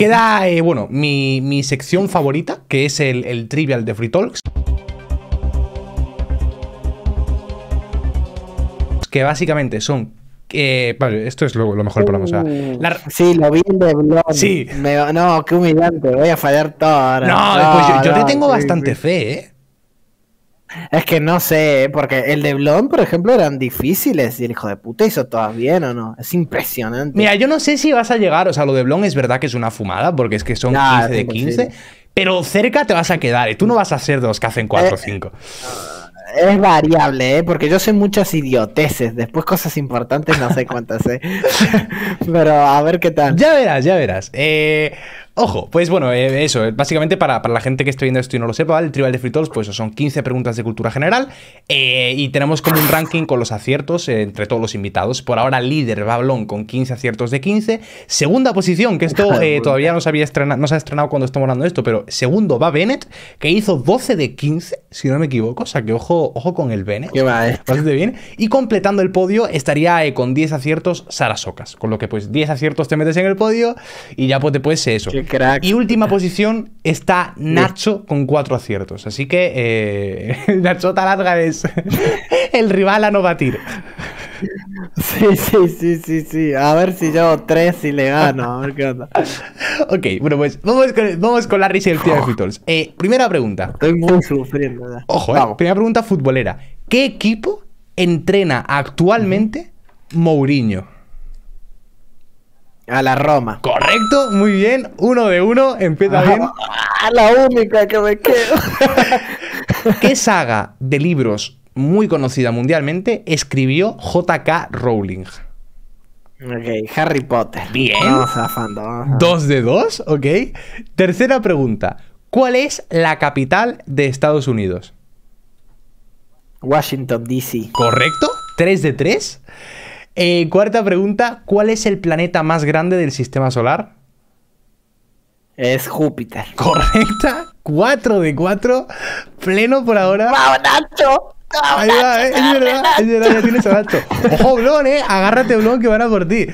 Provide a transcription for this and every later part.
Queda, eh, bueno, mi, mi sección favorita, que es el, el trivial de Free Talks. Que básicamente son eh, vale, esto es lo, lo mejor para o sea, la- Sí, lo vi en The Blonde. Sí. Me- no, qué humillante. Voy a fallar todo ahora. No, pues yo, yo no, te tengo sí, bastante sí. fe, ¿eh? Es que no sé, ¿eh? porque el de Blonde, por ejemplo, eran difíciles. Y el hijo de puta hizo todas bien o no. Es impresionante. Mira, yo no sé si vas a llegar, o sea, lo de Blon es verdad que es una fumada, porque es que son Nah, 15 de es 15, imposible. pero cerca te vas a quedar, y tú no vas a ser de los que hacen 4 o Eh, 5. Es variable, ¿eh? porque yo sé muchas idioteces. Después cosas importantes no sé cuántas sé. Pero a ver qué tal. Ya verás, ya verás. Eh, ojo, pues bueno, eh, eso, eh, básicamente para, para la gente que esté viendo esto y no lo sepa, ¿vale? el Tribal de Free Talks, pues son 15 preguntas de cultura general eh, y tenemos como un ranking con los aciertos eh, entre todos los invitados. Por ahora, líder Bablón con 15 aciertos de 15. Segunda posición, que esto todavía no se había estrenado, no se ha estrenado cuando estamos hablando de esto, pero segundo va Bennett, que hizo 12 de 15, si no me equivoco. O sea que ojo, ojo con el Bennett. ¿Qué va? Bastante bien. Y completando el podio estaría con 10 aciertos Sara Socas. Con lo que pues 10 aciertos te metes en el podio y ya pues después eso. Qué crack. Y última posición está Nacho con 4 aciertos. Así que eh, Nacho Talarga es el rival a no batir. Sí, sí, sí, sí, sí. A ver si yo tres y le gano. A ver qué onda. Ok, bueno pues vamos con, vamos con la risa y el tío de Fitols. Eh, primera pregunta. Estoy muy sufriendo. ya. Ojo, eh, primera pregunta futbolera. ¿Qué equipo entrena actualmente Mourinho? A la Roma. Correcto, muy bien. Uno de uno, empieza bien. Ah, la única que me quedo. ¿Qué saga de libros muy conocida mundialmente escribió J.K. Rowling? ok, Harry Potter. Bien. Vamos a a- Dos de dos, ok. Tercera pregunta. ¿Cuál es la capital de Estados Unidos? Washington, D.C. Correcto, tres de tres. Eh, cuarta pregunta. ¿Cuál es el planeta más grande del sistema solar? Es Júpiter. Correcta, cuatro de cuatro. Pleno por ahora. ¡Vamos, Nacho! ¡Vamos, Ahí va, eh, es verdad, es verdad, ya tienes a Nacho. Ojo, Blon, eh. Agárrate, Blon, que van a por ti.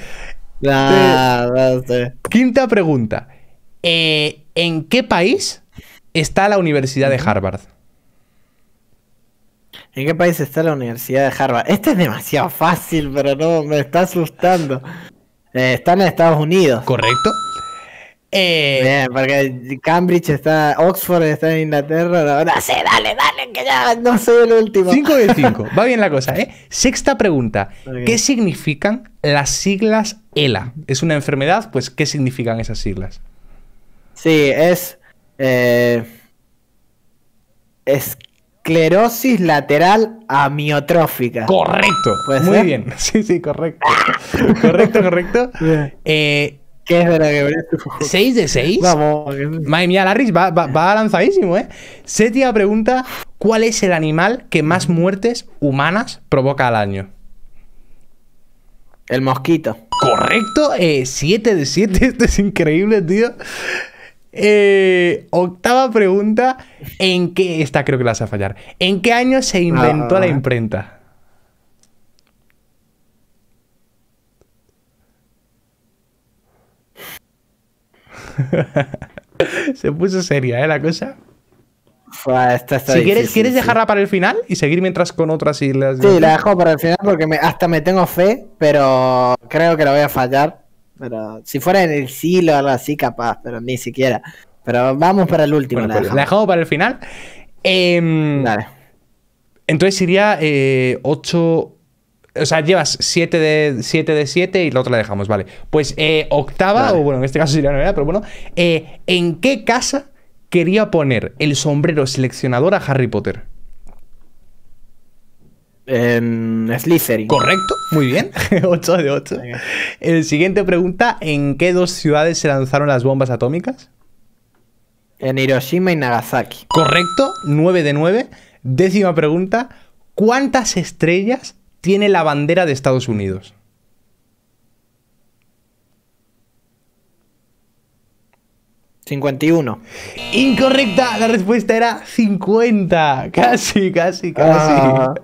Nah, no sé. Quinta pregunta. Eh, ¿En qué país está la Universidad de Harvard? ¿En qué país está la Universidad de Harvard? Este es demasiado fácil, pero no, me está asustando. Eh, está en Estados Unidos. ¿Correcto? Eh, Bien, porque Cambridge está, Oxford está en Inglaterra. No, sé, dale, dale, que ya no soy el último. 5 de 5. Va bien la cosa, ¿eh? Sexta pregunta. ¿Qué significan las siglas ELA? ¿Es una enfermedad? Pues, ¿qué significan esas siglas? Sí, es eh, esclerosis lateral amiotrófica. Correcto. ¿Puede Muy ser? bien. Sí, sí, correcto. correcto, correcto. Eh, ¿Qué es de la que 6 de 6. Vamos. Madre mía, Larry va, va, va lanzadísimo, ¿eh? Séptima pregunta. ¿Cuál es el animal que más muertes humanas provoca al año? El mosquito. Correcto, 7 de 7. Esto es increíble, tío. Eh, octava pregunta. ¿En qué. Esta creo que la vas a fallar. ¿En qué año se inventó Ah. la imprenta? se puso seria, ¿eh? La cosa. Fua, esta está Si quieres, ¿quieres sí. dejarla para el final y seguir mientras con otras islas? Sí, la dejo para el final porque me- hasta me tengo fe, pero creo que la voy a fallar. Pero si fuera en el siglo o algo así, capaz, pero ni siquiera. Pero vamos para el último. Bueno, la pues la dejamos. para el final. Dale. Entonces iría 8. O sea, llevas 7 de 7 de 7 y la otra la dejamos, vale. Pues eh, octava, o bueno, en este caso sería novena, pero bueno. eh, ¿En qué casa quería poner el sombrero seleccionador a Harry Potter? En Slytherin. Correcto, muy bien. 8 de 8. Venga. El siguiente pregunta: ¿En qué dos ciudades se lanzaron las bombas atómicas? En Hiroshima y Nagasaki. Correcto, 9 de 9. Décima pregunta: ¿Cuántas estrellas tiene la bandera de Estados Unidos? 51. Incorrecta, la respuesta era 50. Casi, casi, casi. Ah.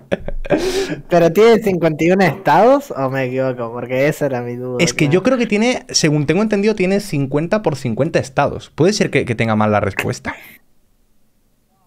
¿Pero tiene 51 estados o me equivoco? Porque esa era mi duda. Es que yo creo que tiene, según tengo entendido, tiene 50 por 50 estados. Puede ser que, que tenga mal la respuesta.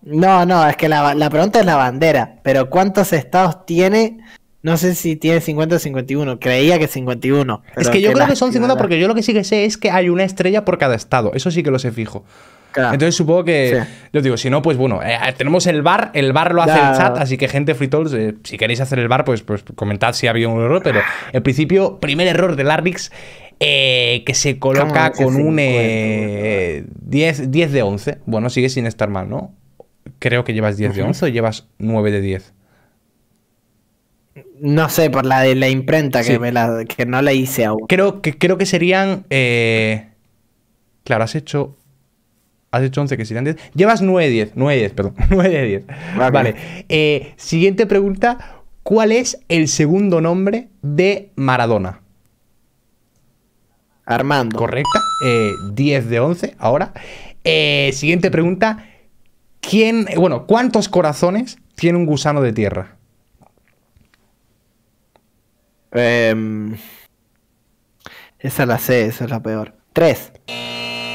No, no, es que la, la pregunta es la bandera. Pero ¿cuántos estados tiene? No sé si tiene 50 o 51. Creía que 51. es que yo creo que son lástima, 50 la- porque yo lo que sí que sé es que hay una estrella por cada estado. Eso sí que lo sé fijo. Claro. Entonces supongo que. Sí. Yo digo, si no, pues bueno, eh, tenemos el bar, el bar lo hace Ya. el chat, así que gente Fritols, eh, si queréis hacer el bar, pues, pues comentad si ha habido un error, pero en principio, primer error de Larrix, eh, que se coloca ¿Cómo que con un 50, eh, 10, 10 de 11. Bueno, sigue sin estar mal, ¿no? Creo que llevas 10 de 11 o llevas 9 de 10. No sé, por la de la imprenta que, Sí. me la, que no la hice aún. Creo que, creo que serían. eh, claro, has hecho. Has hecho 11, que serían 10. Llevas 9 de 10. 9 de 10, perdón. 9 de 10. Vale. Vale. Eh, siguiente pregunta. ¿Cuál es el segundo nombre de Maradona? Armando. Correcta. Eh, 10 de 11 ahora. Eh, siguiente pregunta. ¿Quién. Bueno, ¿cuántos corazones tiene un gusano de tierra? Em, esa la sé, esa es la peor. Tres.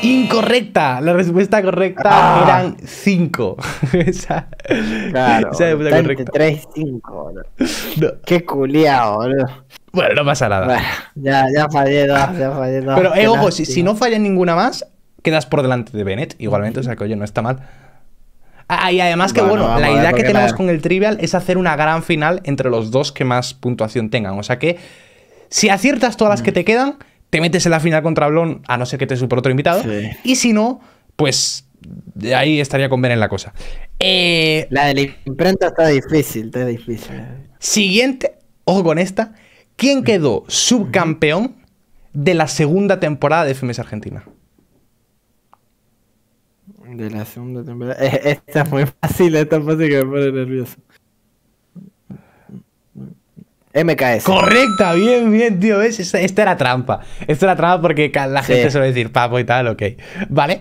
Incorrecta. La respuesta correcta Ah. eran 5. esa, Claro. esa es la correcta. tres y cinco, boludo. No. Qué culiao, boludo. Bueno, no pasa nada. Bueno, ya, ya fallé dos, ya fallé dos. Pero, eh, ojo, si, si no falla ninguna más, quedas por delante de Bennett. Igualmente, o sea que, oye, no está mal. Ah, y además que, Bueno, la idea que tenemos la- con el Trivial es hacer una gran final entre los dos que más puntuación tengan. O sea que, si aciertas todas Mm. las que te quedan, te metes en la final contra Blon, a no ser que te super otro invitado. Sí. Y si no, pues ahí estaría con Ben en la cosa. Eh, La de la imprenta está difícil, está difícil. Siguiente, ojo con esta. ¿Quién quedó subcampeón de la segunda temporada de FMS Argentina? De la segunda temporada. Eh, Esta es muy fácil, esta es fácil que me pone nervioso. MKS. Correcta, bien, bien, tío. ¿Ves? Esta, esta era trampa. Esta era trampa porque la Sí. gente suele decir papo y tal, ok. Vale.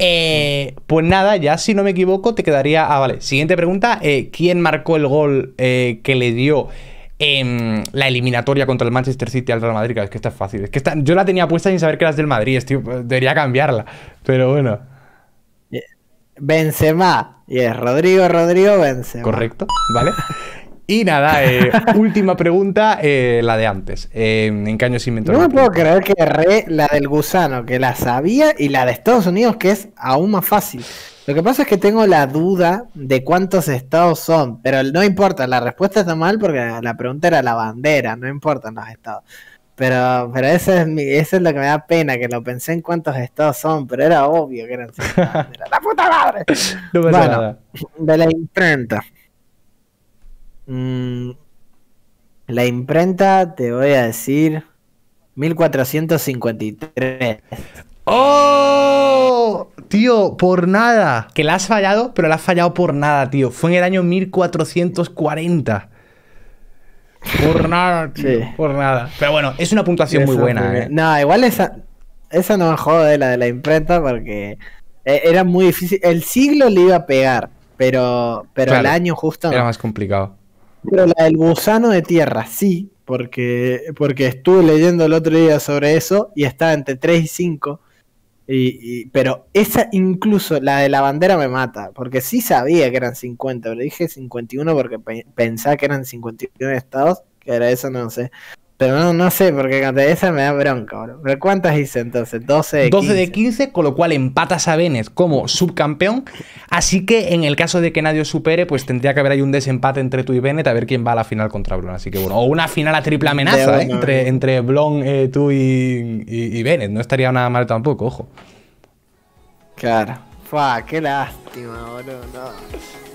Eh, pues nada, ya si no me equivoco, te quedaría. Ah, vale. Siguiente pregunta. eh, ¿Quién marcó el gol eh, que le dio em, la eliminatoria contra el Manchester City al Real Madrid? Es que esta es fácil. Es que esta- yo la tenía puesta sin saber que eras del Madrid, tío. Debería cambiarla. Pero bueno. Benzema. Y es Rodrigo, Rodrigo, Benzema. Correcto, ¿vale? Y nada, eh, última pregunta, eh, la de antes. Eh, ¿En qué año se inventó No me puedo creer que erré la del gusano, que la sabía, y la de Estados Unidos, que es aún más fácil. Lo que pasa es que tengo la duda de cuántos estados son, pero no importa, la respuesta está mal porque la pregunta era la bandera, no importan los estados. Pero, pero eso es, mi- eso es lo que me da pena, que lo pensé en cuántos estados son, pero era obvio que eran banderas. ¡La puta madre! No Bueno. nada. De la imprenta. Mm, la imprenta, te voy a decir, 1453. ¡Oh! Tío, por nada. Que la has fallado, pero la has fallado por nada, tío. Fue en el año 1440. Por nada, tío. Sí. Por nada. Pero bueno, es una puntuación muy buena, ¿eh? No, igual esa, esa no me jode la de la imprenta porque eh, era muy difícil. El siglo le iba a pegar, pero, pero el año justo Era no. más complicado. Pero la del gusano de tierra, sí, porque, porque estuve leyendo el otro día sobre eso y estaba entre 3 y 5. Y, y- pero esa incluso, la de la bandera me mata, porque sí sabía que eran 50, pero dije 51 porque pe- pensaba que eran 51 estados, que era eso, no sé. Pero no, no sé, porque esa me da bronca, bro. ¿Pero cuántas hice entonces? 12 de 12 de 15. 15, con lo cual empatas a Benes como subcampeón. Así que en el caso de que nadie os supere, pues tendría que haber ahí un desempate entre tú y Bennett a ver quién va a la final contra Blon. Así que bueno, o una final a triple amenaza ¿eh? una. entre, entre Blon, eh, tú y, y, y Bennett. No estaría nada mal tampoco, ojo. Claro. Fua, qué lástima, boludo. no.